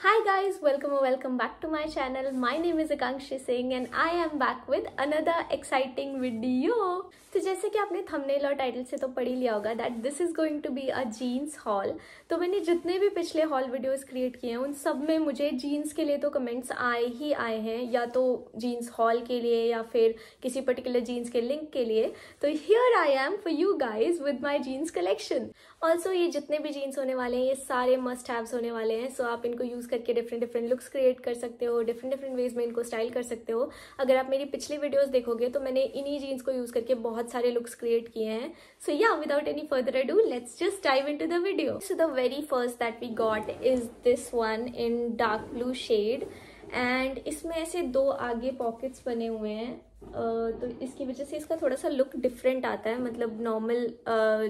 Hi guys, welcome or welcome back to my channel. My name is Akankshi Singh and I am back with another exciting video. तो जैसे कि आपने thumbnail और title से तो पढ़ ही लिया होगा that this is going to be a jeans haul तो मैंने जितने भी पिछले हॉल वीडियोस क्रिएट किए हैं उन सब में मुझे जीन्स के लिए तो कमेंट्स आए ही आए हैं या तो जीन्स हॉल के लिए या फिर किसी पर्टिकुलर जीन्स के लिंक के लिए तो here I am for you guys with my jeans collection also ये जितने भी जीन्स होने वाले हैं ये सारे मस्ट हैव्स होने वाले हैं so आप इनको यूज़ करके डिफरेंट डिफरेंट लुक्स क्रिएट कर सकते हो डिफरेंट डिफरेंट वेज में इनको स्टाइल कर सकते हो। अगर आप मेरी पिछली वीडियोस देखोगे तो मैंने इन्हीं जीन्स को यूज़ करके बहुत सारे लुक्स क्रिएट किए हैं। So yeah without any further ado let's just dive into the video so the very first that we got is this one in dark blue shade and इसमें ऐसे दो आगे पॉकेट्स बने हुए हैं। तो इसकी वजह से इसका थोड़ा सा लुक डिफरेंट आता है। मतलब नॉर्मल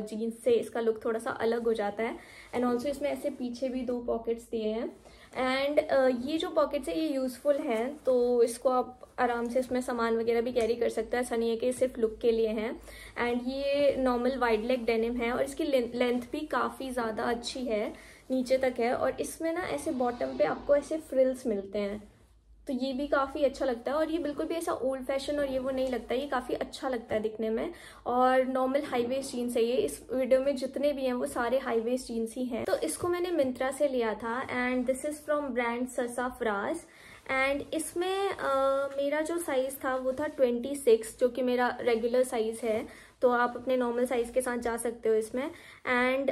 जीन्स से इसका लुक थोड़ा सा अलग हो जाता है। एंड ऑल्सो इसमें ऐसे पीछे भी दो पॉकेट्स दिए हैं। एंड ये जो पॉकेट्स है, ये यूज़फुल हैं। तो इसको आप आराम से इसमें सामान वगैरह भी कैरी कर सकते हैं। ऐसा नहीं है कि सिर्फ़ लुक के लिए हैं। एंड ये नॉर्मल वाइड लेग डेनिम है और इसकी लेंथ भी काफ़ी ज़्यादा अच्छी है, नीचे तक है। और इसमें ना ऐसे बॉटम पे आपको ऐसे फ्रिल्स मिलते हैं। तो ये भी काफ़ी अच्छा लगता है और ये बिल्कुल भी ऐसा ओल्ड फ़ैशन और ये वो नहीं लगता, ये काफ़ी अच्छा लगता है दिखने में। और नॉर्मल हाई वेस्ट जीन्स है ये। इस वीडियो में जितने भी हैं वो सारे हाई वेस्ट जीन्स ही हैं। तो इसको मैंने मिंत्रा से लिया था and this is from brand Sarsa phrase and इसमें मेरा जो साइज़ था वो था 26 जो कि मेरा रेगुलर साइज़ है। तो आप अपने नॉर्मल साइज़ के साथ जा सकते हो इसमें। एंड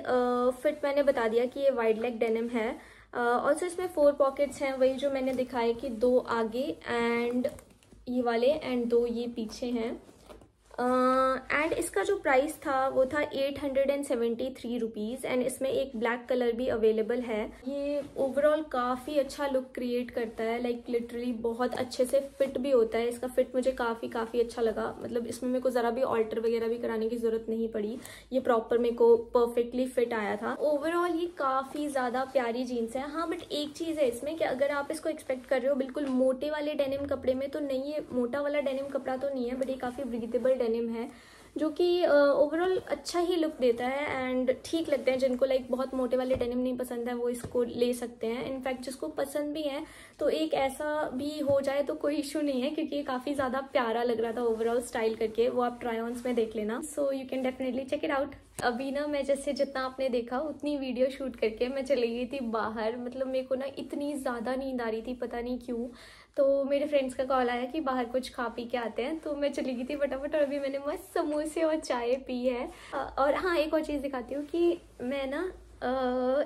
फिट मैंने बता दिया कि ये वाइड लेग डेनिम है। ऑल्सो इसमें फोर पॉकेट्स हैं, वही जो मैंने दिखाए कि दो आगे एंड ये वाले एंड दो ये पीछे हैं। एंड uh, इसका जो प्राइस था वो था eight hundred and seventy three rupees and इसमें एक ब्लैक कलर भी अवेलेबल है। ये ओवरऑल काफ़ी अच्छा लुक क्रिएट करता है लाइक like, लिटरली बहुत अच्छे से फिट भी होता है। इसका फिट मुझे काफ़ी काफ़ी अच्छा लगा। मतलब इसमें मेरे को ज़रा भी ऑल्टर वगैरह भी कराने की ज़रूरत नहीं पड़ी। ये प्रॉपर मेरे को परफेक्टली फिट आया था। ओवरऑल ये काफ़ी ज़्यादा प्यारी जीन्स है। हाँ बट एक चीज़ है इसमें कि अगर आप इसको एक्सपेक्ट कर रहे हो बिल्कुल मोटे वाले डेनिम कपड़े में तो नहीं है मोटा वाला डेनिम कपड़ा तो नहीं है बट ये काफ़ी ब्रीदेबल डेनिम है जो कि ओवरऑल uh, अच्छा ही लुक देता है एंड ठीक लगते हैं। जिनको लाइक बहुत मोटे वाले डेनिम नहीं पसंद है वो इसको ले सकते हैं। इनफैक्ट जिसको पसंद भी है तो एक ऐसा भी हो जाए तो कोई इशू नहीं है क्योंकि ये काफ़ी ज़्यादा प्यारा लग रहा था ओवरऑल स्टाइल करके। वो आप ट्राई में देख लेना। So you can definitely check it out अभी ना मैं जैसे जितना आपने देखा उतनी वीडियो शूट करके मैं चली गई थी बाहर। मतलब मेरे को ना इतनी ज़्यादा नींद आ रही थी पता नहीं क्यों। तो मेरे फ्रेंड्स का कॉल आया कि बाहर कुछ खा पी के आते हैं तो मैं चली गई थी फटाफट और अभी मैंने मस्त समोसे और चाय पी है। और हाँ एक और चीज़ दिखाती हूँ कि मैं ना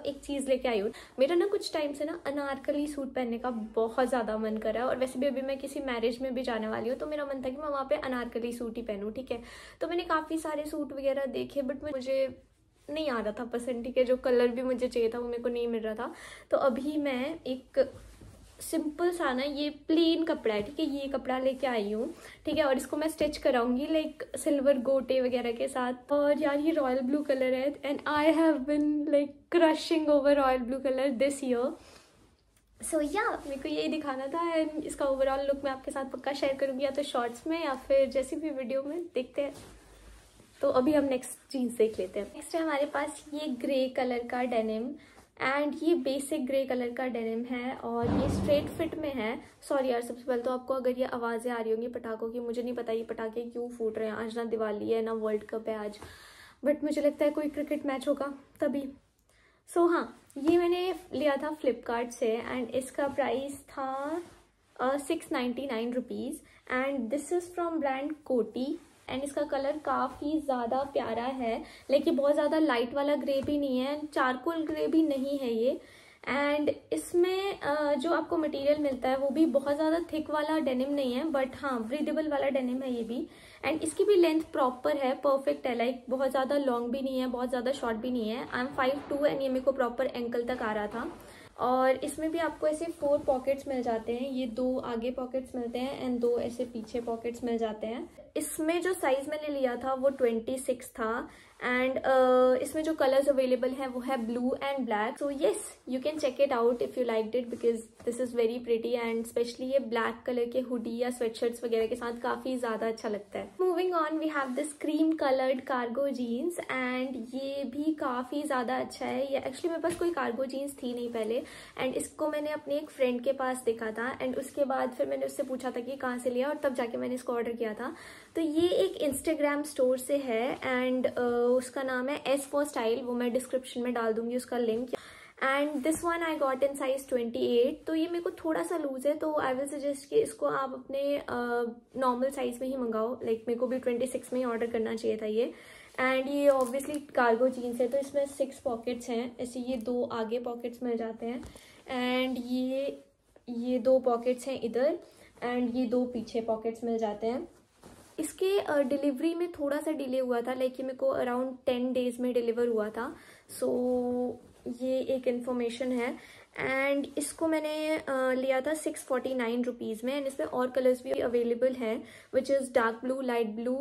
एक चीज़ लेके आई हूँ। मेरा ना कुछ टाइम से ना अनारकली सूट पहनने का बहुत ज़्यादा मन कर रहा है और वैसे भी अभी मैं किसी मैरिज में भी जाने वाली हूँ तो मेरा मन था कि मैं वहाँ पे अनारकली सूट ही पहनूँ, ठीक है? तो मैंने काफ़ी सारे सूट वगैरह देखे बट मुझे नहीं आ रहा था पसंद, ठीक है? जो कलर भी मुझे चाहिए था, वो मेरे को नहीं मिल रहा था। तो अभी मैं एक सिंपल सा ना ये प्लेन कपड़ा है, ठीक है? ये कपड़ा लेके आई हूँ, ठीक है? और इसको मैं स्टिच कराऊँगी लाइक सिल्वर गोटे वगैरह के साथ। और यार, ये रॉयल ब्लू कलर है and I have been like crushing over royal blue colour this year so yeah मेरे को यही दिखाना था एंड इसका ओवरऑल लुक मैं आपके साथ पक्का शेयर करूँगी, या तो शॉर्ट्स में, या फिर जैसी भी वीडियो में, देखते हैं। तो अभी हम नेक्स्ट जीन्स देख लेते हैं। नेक्स्ट है हमारे पास ये ग्रे कलर का डेनिम एंड ये बेसिक ग्रे कलर का डेनिम है और ये स्ट्रेट फिट में है। सॉरी यार सबसे पहले तो आपको अगर ये आवाज़ें आ रही होंगी पटाखों की मुझे नहीं पता ये पटाखे क्यों फूट रहे हैं। आज ना दिवाली है ना वर्ल्ड कप है आज। बट मुझे लगता है कोई क्रिकेट मैच होगा तभी। सो so, हाँ ये मैंने लिया था फ्लिपकार्ट से एंड इसका प्राइस था six ninety nine rupees and this is from brand Kotty and इसका कलर काफ़ी ज़्यादा प्यारा है। लेकिन बहुत ज़्यादा लाइट वाला ग्रे भी नहीं है। एंड चारकोल ग्रे भी नहीं है ये। एंड इसमें जो आपको मटेरियल मिलता है, वो भी बहुत ज़्यादा थिक वाला डेनिम नहीं है बट हाँ ब्रीदेबल वाला डेनिम है ये भी। एंड इसकी भी लेंथ प्रॉपर है परफेक्ट है। लाइक बहुत ज़्यादा लॉन्ग भी नहीं है, बहुत ज़्यादा शॉर्ट भी नहीं है। I am five two and ये मेरे को प्रॉपर एंकल तक आ रहा था। और इसमें भी आपको ऐसे फोर पॉकेट्स मिल जाते हैं। ये दो आगे पॉकेट्स मिलते हैं एंड दो ऐसे पीछे पॉकेट्स मिल जाते हैं। इसमें जो साइज़ मैंने लिया था वो ट्वेंटी सिक्स था एंड uh, इसमें जो कलर्स अवेलेबल हैं वो है blue and black so yes you can check it out if you like it because this is very pretty and specially ये ब्लैक कलर के हुडी या स्वेटशर्ट्स वगैरह के साथ काफ़ी ज़्यादा अच्छा लगता है. Moving on we have this cream coloured cargo jeans and ये भी काफ़ी ज़्यादा अच्छा है. ये एक्चुअली मेरे पास कोई कार्गो जीन्स थी नहीं पहले एंड इसको मैंने अपने एक फ्रेंड के पास देखा था एंड उसके बाद फिर मैंने उससे पूछा था कि कहाँ से लिया और तब जाके मैंने इसको ऑर्डर किया था. तो ये एक इंस्टाग्राम स्टोर से है एंड uh, उसका नाम है एस फॉर स्टाइल वो मैं डिस्क्रिप्शन में डाल दूँगी उसका link and this one I got in size 28 तो ये मेरे को थोड़ा सा लूज है तो आई विल सजेस्ट कि इसको आप अपने नॉर्मल uh, साइज़ में ही मंगाओ. लाइक like, मेरे को भी 26 में ही ऑर्डर करना चाहिए था ये. एंड ये ऑब्वियसली कार्गो जीन्स है तो इसमें सिक्स पॉकेट्स हैं. ऐसे ये दो आगे पॉकेट्स मिल जाते हैं. एंड ये ये दो पॉकेट्स हैं इधर एंड ये दो पीछे पॉकेट्स मिल जाते हैं. इसके डिलीवरी में थोड़ा सा डिले हुआ था लाइक ये मेरे को अराउंड टेन डेज़ में डिलीवर हुआ था। सो so, ये एक इन्फॉर्मेशन है। एंड इसको मैंने लिया था सिक्स फोर्टी नाइन रुपीज़ में एंड इसमें और कलर्स भी अवेलेबल हैं which is dark blue light blue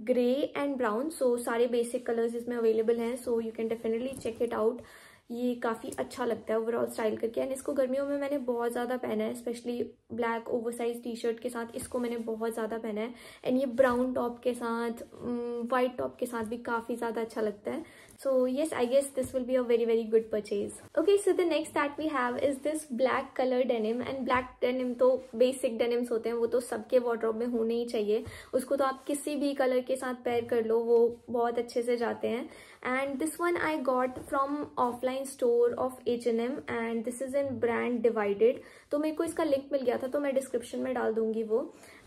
grey and brown so सारे बेसिक कलर्स इसमें अवेलेबल हैं। So you can definitely check it out ये काफ़ी अच्छा लगता है ओवरऑल स्टाइल करके। एंड इसको गर्मियों में मैंने बहुत ज़्यादा पहना है specially black oversize T shirt के साथ इसको मैंने बहुत ज़्यादा पहना है। एंड ये ब्राउन टॉप के साथ वाइट mm, टॉप के साथ भी काफ़ी ज़्यादा अच्छा लगता है। So yes i guess this will be a very very good purchase okay so the next that we have is this black color denim and black denim तो basic denims होते हैं वो तो सबके wardrobe में होने ही चाहिए उसको तो आप किसी भी कलर के साथ पेयर कर लो वो बहुत अच्छे से जाते हैं and this one I got from offline store of H&M and this is in brand divided तो मेरे को इसका लिंक मिल गया था तो मैं डिस्क्रिप्शन में डाल दूँगी वो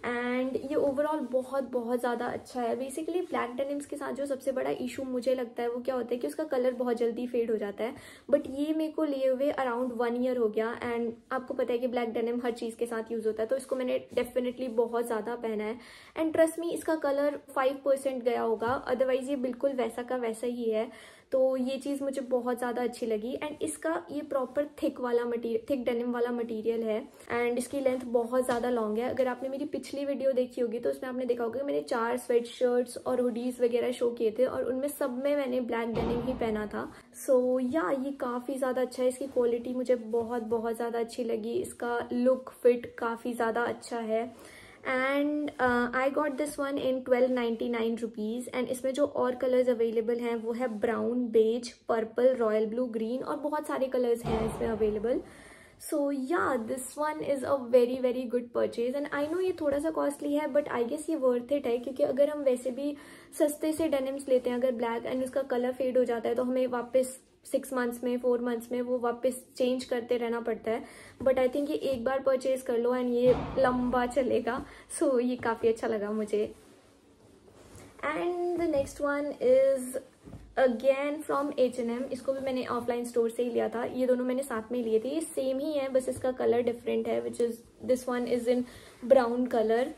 एंड ये ओवरऑल बहुत बहुत ज़्यादा अच्छा है। बेसिकली ब्लैक डेनिम्स के साथ जो सबसे बड़ा इशू मुझे लगता है वो क्या होता है कि उसका कलर बहुत जल्दी फेड हो जाता है। बट ये मेरे को लिए हुए अराउंड वन ईयर हो गया एंड आपको पता है कि ब्लैक डेनिम हर चीज़ के साथ यूज़ होता है तो इसको मैंने डेफिनेटली बहुत ज़्यादा पहना है। एंड ट्रस्ट मी इसका कलर फाइव परसेंट गया होगा अदरवाइज़ ये बिल्कुल वैसा का वैसा ही है। तो ये चीज़ मुझे बहुत ज़्यादा अच्छी लगी एंड इसका ये प्रॉपर थिक वाला मटीरियल थिक डेनिम वाला मटीरियल है एंड इसकी लेंथ बहुत ज़्यादा लॉन्ग है। अगर आपने मेरी पिछली वीडियो देखी होगी तो उसमें आपने देखा होगा कि मैंने चार स्वेट शर्ट्स और हुडीज वगैरह शो किए थे और उनमें सब में मैंने ब्लैक डेनिम ही पहना था। सो so, या ये काफ़ी ज़्यादा अच्छा है। इसकी क्वालिटी मुझे बहुत बहुत ज़्यादा अच्छी लगी। इसका लुक फिट काफ़ी ज़्यादा अच्छा है। And I got this one in twelve ninety nine rupees and इसमें जो और कलर्स अवेलेबल हैं, वो है brown beige purple royal blue green और बहुत सारे कलर्स हैं इसमें available so yeah this one is a very very good purchase and I know ये थोड़ा सा कॉस्टली है बट आई गेस ये वर्थ इट है, क्योंकि अगर हम वैसे भी सस्ते से डेनिम्स लेते हैं, अगर ब्लैक एंड उसका कलर फेड हो जाता है तो हमें वापस सिक्स मंथ्स में फोर मंथ्स में वो वापस चेंज करते रहना पड़ता है। बट आई थिंक ये एक बार परचेज कर लो एंड ये लंबा चलेगा। सो so, ये काफ़ी अच्छा लगा मुझे। And the next one is again from H N M इसको भी मैंने ऑफलाइन स्टोर से ही लिया था। ये दोनों मैंने साथ में लिए थे। ये सेम ही है बस इसका कलर डिफरेंट है which is this one is in brown colour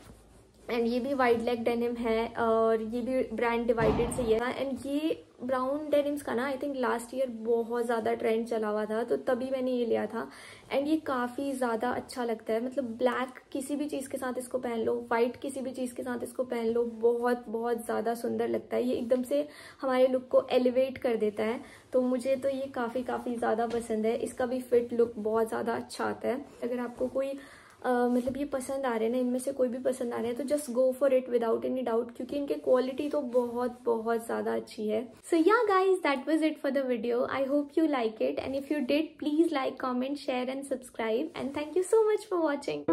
and ये भी वाइड लेग डेनिम है और ये भी ब्रांड डिवाइडेड से ही है एंड ये ब्राउन डेनिम्स का ना आई थिंक लास्ट ईयर बहुत ज़्यादा ट्रेंड चला हुआ था तो तभी मैंने ये लिया था। एंड ये काफ़ी ज़्यादा अच्छा लगता है। मतलब ब्लैक किसी भी चीज़ के साथ इसको पहन लो वाइट किसी भी चीज़ के साथ इसको पहन लो, बहुत बहुत ज़्यादा सुंदर लगता है। ये एकदम से हमारे लुक को एलिवेट कर देता है। तो मुझे तो ये काफ़ी काफ़ी ज़्यादा पसंद है। इसका भी फिट लुक बहुत ज़्यादा अच्छा आता है। अगर आपको कोई मतलब ये पसंद आ रहे हैं ना, इनमें से कोई भी पसंद आ रहे हैं तो just go for it without any doubt क्योंकि इनकी क्वालिटी तो बहुत बहुत ज़्यादा अच्छी है। So yeah guys that was it for the video I hope you like it and if you did please like comment share and subscribe and thank you so much for watching